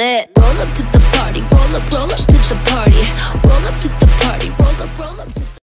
lit. Roll up to the party, roll up, roll up to the party.